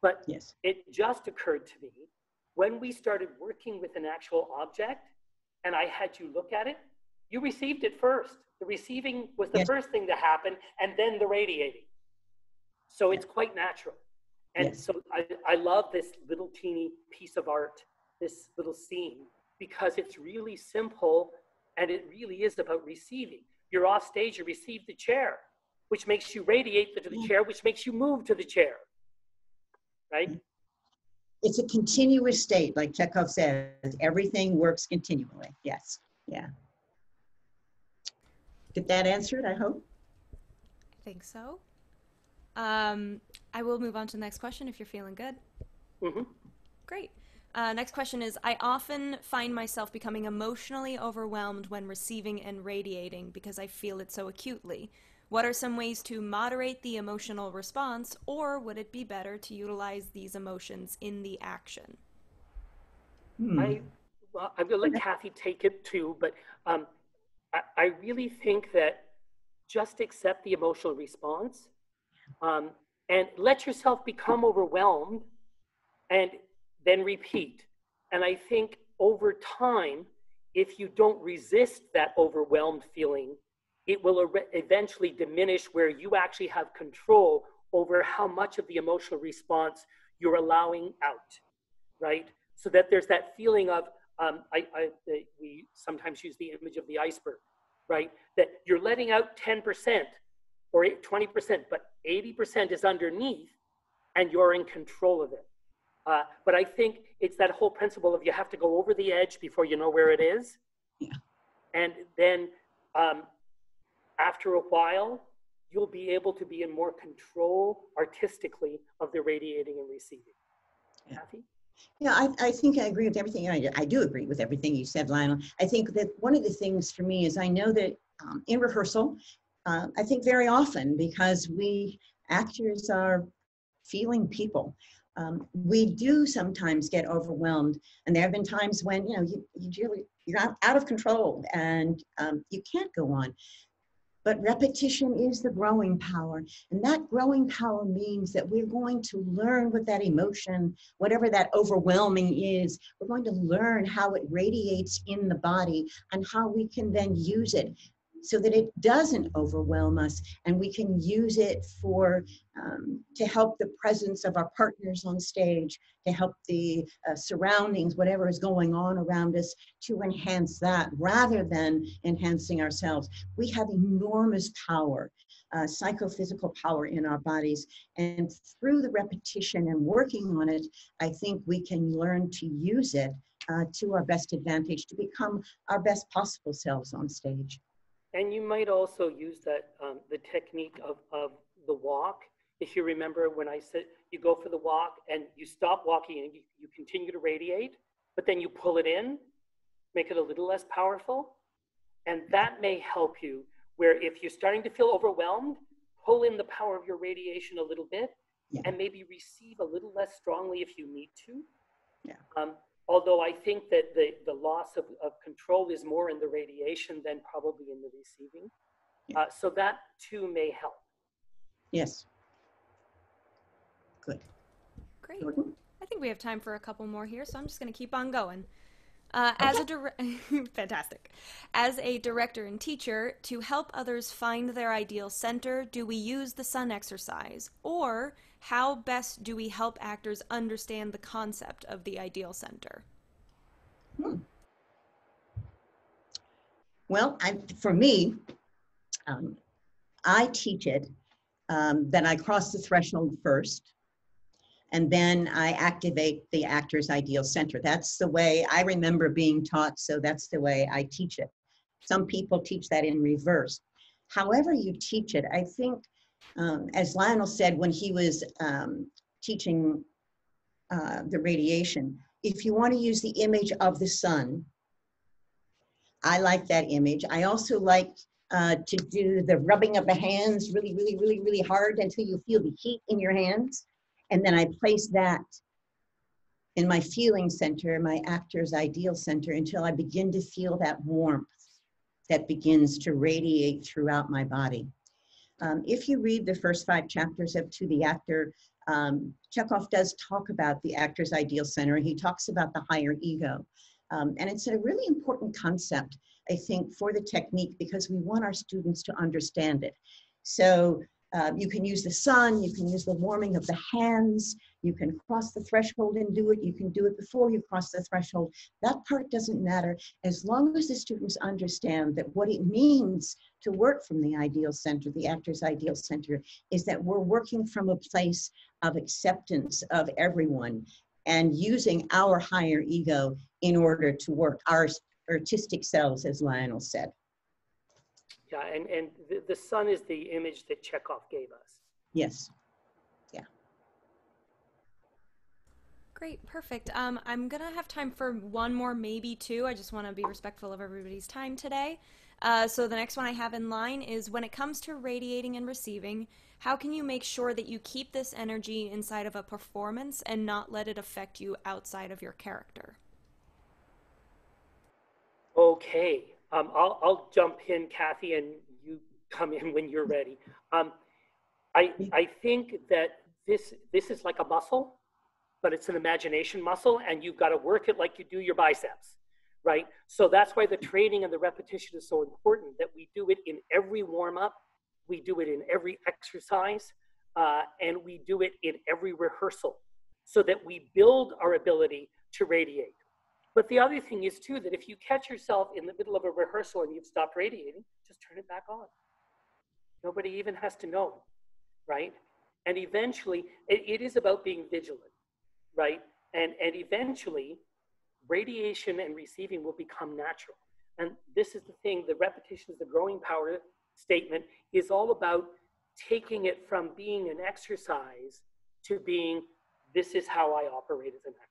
But Yes. it just occurred to me when we started working with an actual object and I had you look at it, you received it first. The receiving was the Yes. first thing to happen and then the radiating. So it's quite natural. And Yes. so I, I love this little teeny piece of art, this little scene, because it's really simple and it really is about receiving. You're off stage, you receive the chair, which makes you radiate to the Yeah. chair, which makes you move to the chair. Right? It's a continuous state, like Chekhov says, everything works continually. Yes. Yeah. Did that answer it, I hope? I think so. Um, I will move on to the next question if you're feeling good. Mm-hmm. Great. Uh, next question is I often find myself becoming emotionally overwhelmed when receiving and radiating because I feel it so acutely. What are some ways to moderate the emotional response, or would it be better to utilize these emotions in the action? Hmm. I, well, I'm going to let Cathy take it too, but um, I, I really think that just accept the emotional response um, and let yourself become overwhelmed and then repeat. And I think over time, if you don't resist that overwhelmed feeling, it will er- eventually diminish where you actually have control over how much of the emotional response you're allowing out, right? So that there's that feeling of, um, I, I, we sometimes use the image of the iceberg, right? That you're letting out 10% or 20%, but 80% is underneath and you're in control of it. Uh, but I think it's that whole principle of you have to go over the edge before you know where it is. Yeah. And then um, after a while, you'll be able to be in more control artistically of the radiating and receiving. Yeah. Cathy? Yeah, I, I think I agree with everything. I, I do agree with everything you said, Lionel. I think that one of the things for me is I know that um, in rehearsal, uh, I think very often because we actors are feeling people, um, we do sometimes get overwhelmed. And there have been times when, you know, you, you really, you're out, out of control and um, you can't go on. But repetition is the growing power. And that growing power means that we're going to learn what that emotion, whatever that overwhelming is, we're going to learn how it radiates in the body and how we can then use it so that it doesn't overwhelm us and we can use it for um, to help the presence of our partners on stage to help the uh, surroundings whatever is going on around us to enhance that rather than enhancing ourselves. We have enormous power uh, psychophysical power in our bodies. And through the repetition and working on it i think we can learn to use it uh, to our best advantage to become our best possible selves on stage and you might also use that, um, the technique of, of the walk. If you remember when I said you go for the walk and you stop walking and you, you continue to radiate, but then you pull it in, make it a little less powerful. And that may help you where if you're starting to feel overwhelmed, pull in the power of your radiation a little bit Yeah. and maybe receive a little less strongly if you need to. Yeah. Um, although I think that the, the loss of, of control is more in the radiation than probably in the receiving. Yeah. Uh, so that too may help. yes good Great. Jordan? I think we have time for a couple more here, so I'm just going to keep on going. Uh, as a dire- fantastic, as a director and teacher, to help others find their ideal center, do we use the sun exercise, or how best do we help actors understand the concept of the ideal center? Well, I, for me, um, I teach it um, that I cross the threshold first, and then I activate the actor's ideal center. That's the way I remember being taught, so that's the way I teach it. Some people teach that in reverse. However, you teach it, I think, um, as Lionel said when he was um, teaching uh, the radiation, if you want to use the image of the sun, I like that image. I also like uh, to do the rubbing of the hands really, really, really, really hard until you feel the heat in your hands. And then I place that in my feeling center, my actor's ideal center, until I begin to feel that warmth that begins to radiate throughout my body. Um, if you read the first five chapters of To the Actor, um, Chekhov does talk about the actor's ideal center. He talks about the higher ego. Um, and it's a really important concept, I think, for the technique because we want our students to understand it. So uh, you can use the sun, you can use the warming of the hands, you can cross the threshold and do it, you can do it before you cross the threshold. That part doesn't matter as long as the students understand that what it means to work from the ideal center, the actor's ideal center, is that we're working from a place of acceptance of everyone and using our higher ego in order to work our artistic selves, as Lionel said. Yeah, and, and the, the sun is the image that Chekhov gave us. Yes. Yeah. Great, perfect. Um, I'm gonna have time for one more, maybe two. I just want to be respectful of everybody's time today. Uh, so the next one I have in line is when it comes to radiating and receiving, how can you make sure that you keep this energy inside of a performance and not let it affect you outside of your character? Okay, um, I'll, I'll jump in, Cathy, and you come in when you're ready. Um, I, I think that this, this is like a muscle, but it's an imagination muscle, and you've got to work it like you do your biceps, right? So that's why the training and the repetition is so important, that we do it in every warm up, we do it in every exercise, uh, and we do it in every rehearsal, so that we build our ability to radiate. But the other thing is too that if you catch yourself in the middle of a rehearsal and you've stopped radiating, just turn it back on. Nobody even has to know, right? And eventually, it, it is about being vigilant, right? And and eventually, radiation and receiving will become natural. And this is the thing: the repetition is the growing power statement is all about taking it from being an exercise to being this is how I operate as an actor.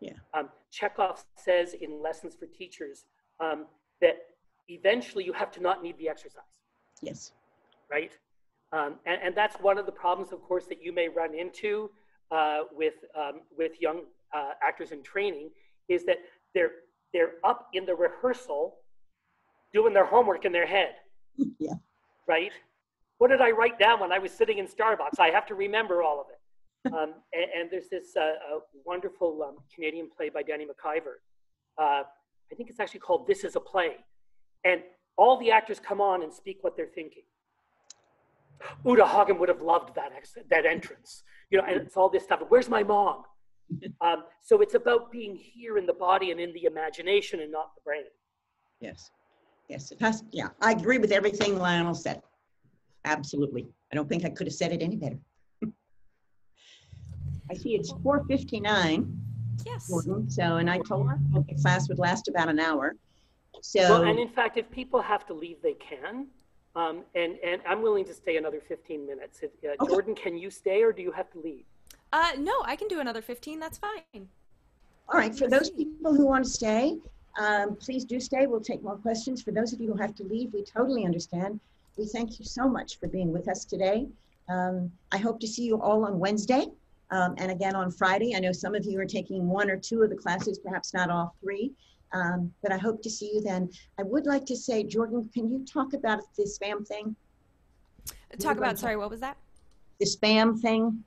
Yeah. Um, Chekhov says in Lessons for Teachers um, that eventually you have to not need the exercise, Yes. right? Um, and, and that's one of the problems, of course, that you may run into uh, with um, with young uh, actors in training is that they're they're up in the rehearsal doing their homework in their head, Yeah. right? What did I write down when I was sitting in Starbucks? I have to remember all of it. Um, and, and, there's this uh, wonderful um, Canadian play by Danny MacIvor. Uh, I think it's actually called This is a Play. And all the actors come on and speak what they're thinking. Uta Hagen would have loved that, that entrance. You know, and it's all this stuff. Where's my mom? Um, so it's about being here in the body and in the imagination and not the brain. Yes. Yes, it has, yeah, I agree with everything Lionel said. Absolutely. I don't think I could have said it any better. I see it's 4:59, Yes. Gordon, so, and I told her the class would last about an hour. Well, So, and in fact, if people have to leave, they can. Um, and, and I'm willing to stay another 15 minutes. If, uh, Okay. Jordan, can you stay or do you have to leave? Uh, no, I can do another 15. That's fine. all right, for those people who want to stay, um, please do stay. We'll take more questions. For those of you who have to leave, we totally understand. We thank you so much for being with us today. Um, I hope to see you all on Wednesday um, and again on Friday. I know some of you are taking one or two of the classes, perhaps not all three, um, but I hope to see you then. I would like to say, Jordan, can you talk about the spam thing? Talk about, sorry, what was that? The spam thing?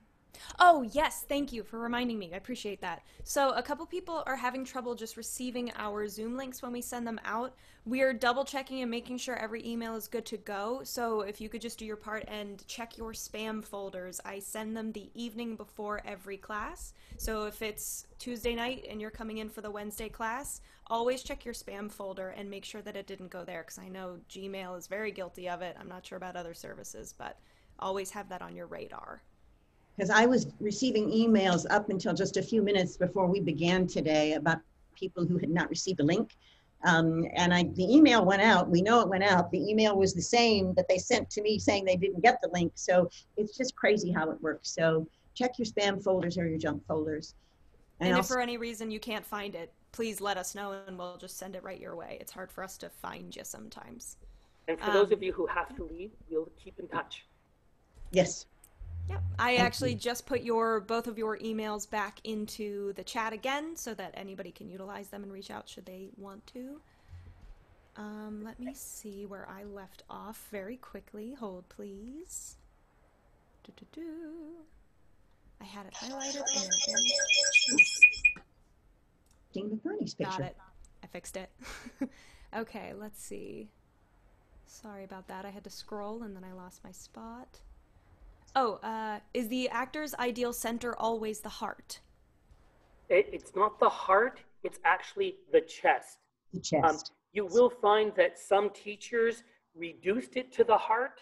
Oh, yes. Thank you for reminding me. I appreciate that. So, a couple people are having trouble just receiving our Zoom links when we send them out. We are double checking and making sure every email is good to go. So, if you could just do your part and check your spam folders, I send them the evening before every class. So, if it's Tuesday night and you're coming in for the Wednesday class, always check your spam folder and make sure that it didn't go there because I know Gmail is very guilty of it. I'm not sure about other services, but always have that on your radar. Because I was receiving emails up until just a few minutes before we began today about people who had not received a link. Um, and I, the email went out. We know it went out. The email was the same that they sent to me saying they didn't get the link. So it's just crazy how it works. So check your spam folders or your junk folders. And, if also- for any reason you can't find it, please let us know and we'll just send it right your way. It's hard for us to find you sometimes. And for those Um, of you who have to leave, we'll keep in touch. yes, Yep. I actually just put your both of your emails back into the chat again so that anybody can utilize them and reach out should they want to. Um, let me see where I left off very quickly. Hold, please. I had it highlighted and it Dean McBurney's Got it. I fixed it. okay, let's see. Sorry about that. I had to scroll and then I lost my spot. Oh, uh, is the actor's ideal center always the heart? It, it's not the heart, it's actually the chest. The Um, chest. you will find that some teachers reduced it to the heart,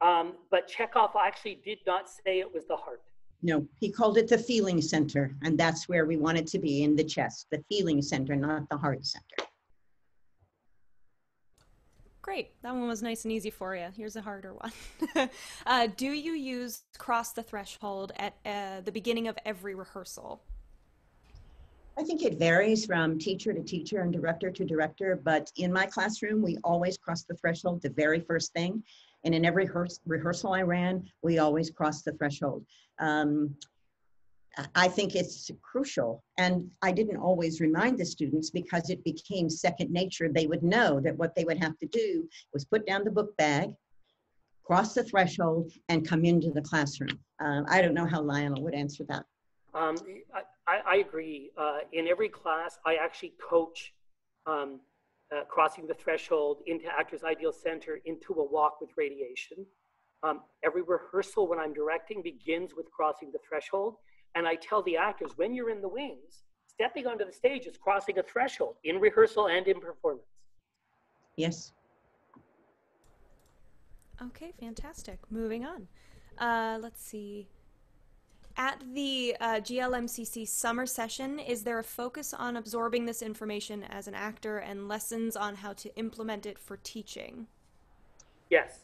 um, but Chekhov actually did not say it was the heart. No, he called it the feeling center, and that's where we want it to be in the chest, the feeling center, not the heart center. Great. That one was nice and easy for you. Here's a harder one. uh, do you use cross the threshold at uh, the beginning of every rehearsal? I think it varies from teacher to teacher and director to director, but in my classroom, we always cross the threshold the very first thing. And in every rehearsal I ran, we always crossed the threshold. Um, I- think it's crucial. And I didn't always remind the students because it became second nature. They would know that what they would have to do was put down the book bag, cross the threshold, and come into the classroom. Uh, I don't know how Lionel would answer that. Um, I, I, I agree. Uh, in every class, I actually coach um, uh, crossing the threshold into Actors Ideal Center into a walk with radiation. Um, every rehearsal when I'm directing begins with crossing the threshold. And I tell the actors when you're in the wings, stepping onto the stage is crossing a threshold in rehearsal and in performance. Yes? Okay, fantastic. Moving on. Uh, let's see. At the uh, GLMCC summer session, is there a focus on absorbing this information as an actor and lessons on how to implement it for teaching? Yes.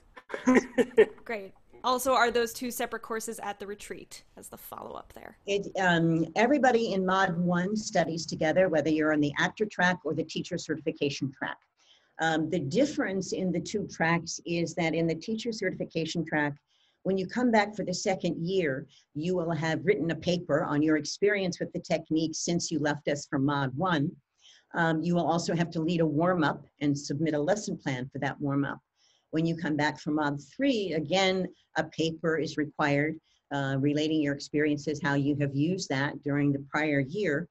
Great. Also, are those two separate courses at the retreat as the follow up there? It, um, everybody in Mod 1 studies together, whether you're on the actor track or the teacher certification track. Um, the difference in the two tracks is that in the teacher certification track, when you come back for the second year, you will have written a paper on your experience with the technique since you left us from Mod 1. Um, you will also have to lead a warm up and submit a lesson plan for that warm up. When you come back from Mod 3, again, a paper is required uh, relating your experiences, how you have used that during the prior year.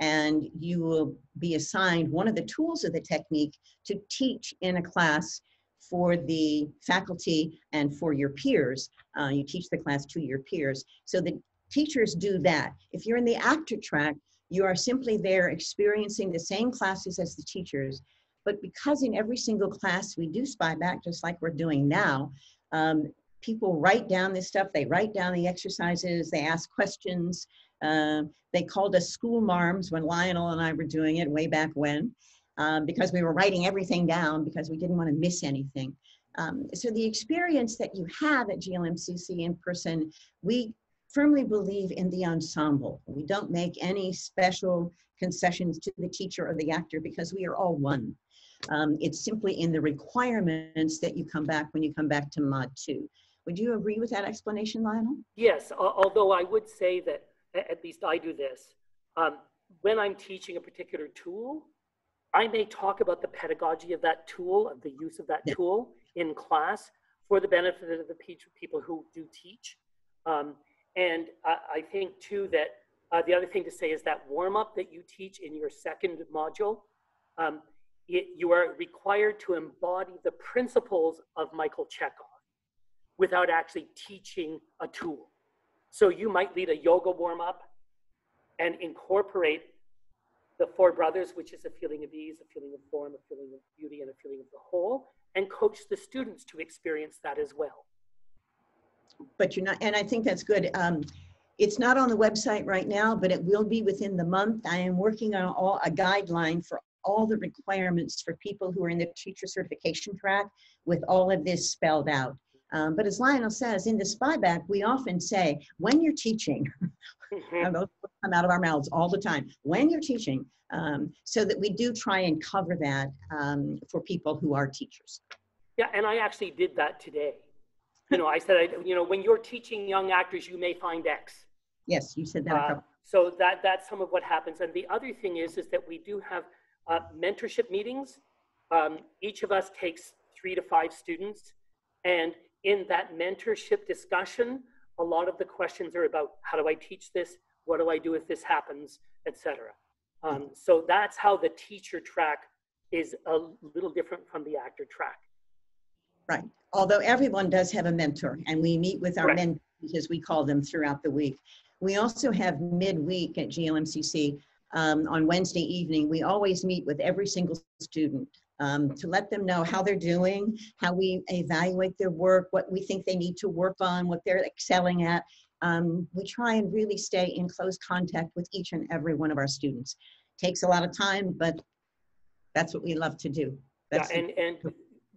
And you will be assigned one of the tools of the technique to teach in a class for the faculty and for your peers. Uh, you teach the class to your peers. So the teachers do that. If you're in the actor track, you are simply there experiencing the same classes as the teachers. But because in every single class we do spy back, just like we're doing now, um, people write down this stuff, they write down the exercises, they ask questions. Uh, they called us school marms when Lionel and I were doing it way back when, um, because we were writing everything down because we didn't want to miss anything. Um, so the experience that you have at GLMCC in person, we firmly believe in the ensemble. We don't make any special concessions to the teacher or the actor because we are all one. Um, it's simply in the requirements that you come back when you come back to Mod 2. Would you agree with that explanation, Lionel? Yes, although I would say that, at least I do this, um, when I'm teaching a particular tool, I may talk about the pedagogy of that tool, of the use of that yeah. tool in class for the benefit of the people who do teach. Um, and I, I, think too that uh, the other thing to say is that warm up that you teach in your second module, um, it, you are required to embody the principles of Michael Chekhov without actually teaching a tool. So you might lead a yoga warm up and incorporate the four brothers, which is a feeling of ease, a feeling of form, a feeling of beauty, and a feeling of the whole, and coach the students to experience that as well. But you're not, and I think that's good. Um, it's not on the website right now, but it will be within the month. I am working on all, a guideline for all the requirements for people who are in the teacher certification track with all of this spelled out. Um, but as Lionel says, in the spy back, we often say, when you're teaching, mm-hmm. and those come out of our mouths all the time, when you're teaching, um, so that we do try and cover that um, for people who are teachers. Yeah, and I actually did that today. You know, I said, I, you know, when you're teaching young actors, you may find X. Yes, you said that. Uh, so that that's some of what happens. And the other thing is, is that we do have uh, mentorship meetings. Um, each of us takes three to five students, and in that mentorship discussion, a lot of the questions are about how do I teach this? What do I do if this happens, etc. Um, so that's how the teacher track is a little different from the actor track. Right. Although everyone does have a mentor, and we meet with our right. mentors, as we call them, throughout the week. We also have midweek at GLMCC um, on Wednesday evening. We always meet with every single student um, to let them know how they're doing, how we evaluate their work, what we think they need to work on, what they're excelling at. Um, we try and really stay in close contact with each and every one of our students. Takes a lot of time, but that's what we love to do. That's yeah, and, and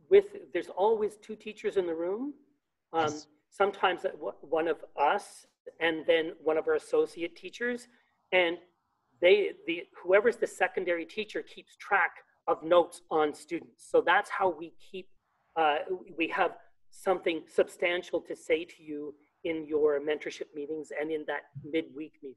with, there's always two teachers in the room. Um, yes. Sometimes one of us and then one of our associate teachers. And they, the, whoever's the secondary teacher keeps track of notes on students. So that's how we keep, uh, we have something substantial to say to you in your mentorship meetings and in that midweek meeting.